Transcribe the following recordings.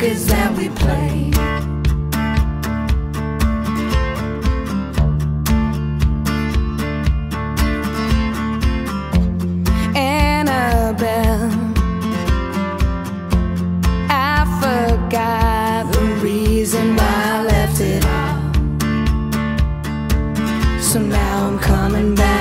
records that we play. Annabelle, I forgot the reason why I left it all. So now I'm coming back.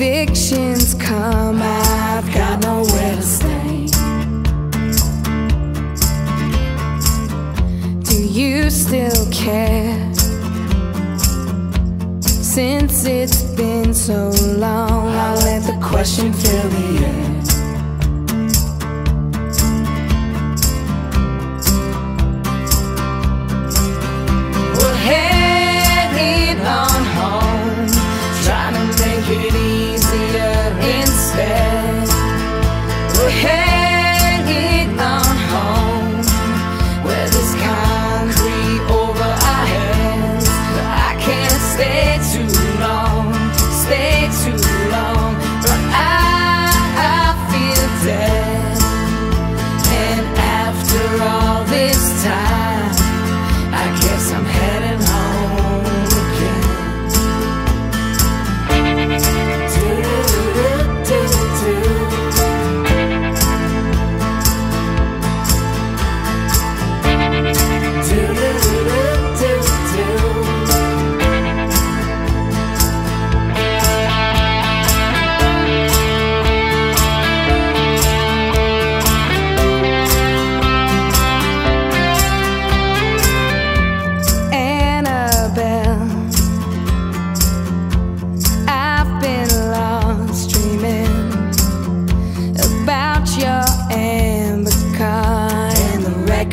convictions come, I've got nowhere to stay. Do you still care? Since it's been so long, I let the question fill the air.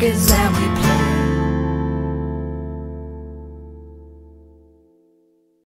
Records that we play.